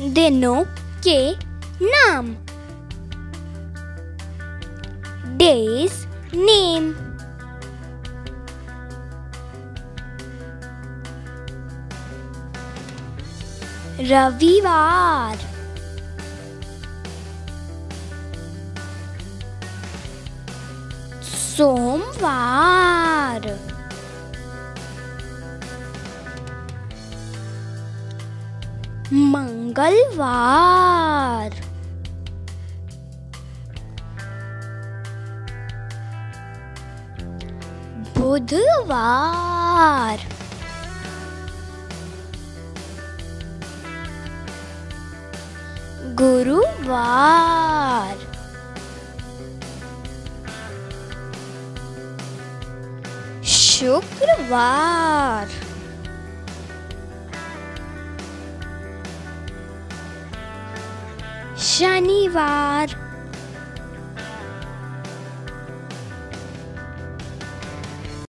दिनों के नाम। डेज़ नेम रविवार। सोमवार। मंगलवार। बुधवार। गुरुवार। शुक्रवार। शनिवार।